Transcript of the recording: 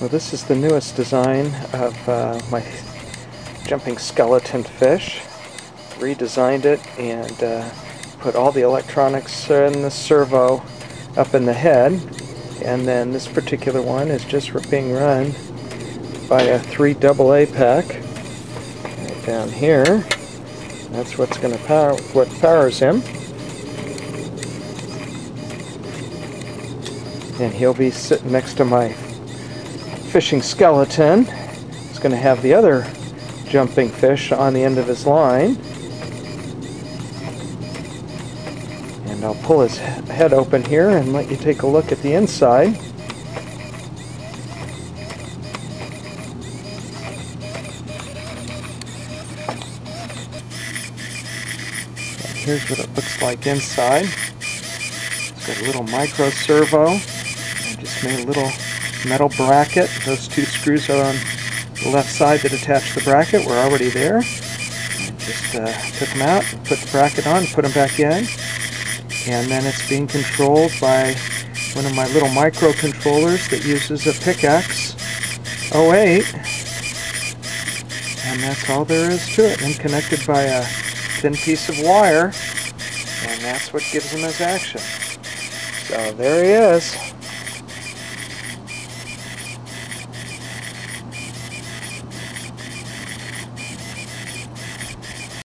Well, this is the newest design of uh, my jumping skeleton fish. Redesigned it and uh, put all the electronics and the servo up in the head. And then this particular one is just being run by a 3 AA pack right down here. That's what's going to power what powers him. And he'll be sitting next to my fishing skeleton. He's going to have the other jumping fish on the end of his line. And I'll pull his head open here and let you take a look at the inside. Here's what it looks like inside. It's got a little micro servo. I just made a little metal bracket. Those two screws are on the left side that attach the bracket We're already there. Just uh, took them out, put the bracket on, put them back in. And then it's being controlled by one of my little microcontrollers that uses a PICAXE 08. And that's all there is to it. And connected by a thin piece of wire. And that's what gives him his action. So there he is.